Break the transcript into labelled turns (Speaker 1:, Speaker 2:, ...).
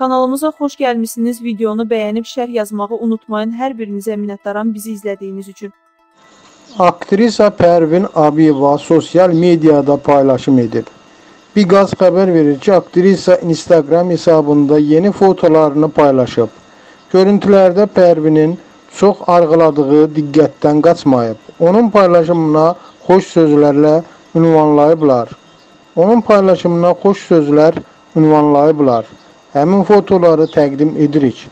Speaker 1: Kanalımıza xoş gəlmisiniz. Videonu bəyənib şərh yazmağı unutmayın. Hər birinizə minnətdaram bizi izlədiyiniz üçün.
Speaker 2: Aktrisa Pərvin Abiyeva sosial mediada paylaşım edib. Biqaz xəbər verir ki, aktrisa Instagram hesabında yeni fotolarını paylaşıb. Görüntülərdə Pərvinin çox arğıladığı diqqətdən qaçmayıb. Onun paylaşımına xoş sözlərlə ünvanlayıblar. Onun paylaşımına xoş sözlər ünvanlayıblar. Həmin fotoları təqdim edirik.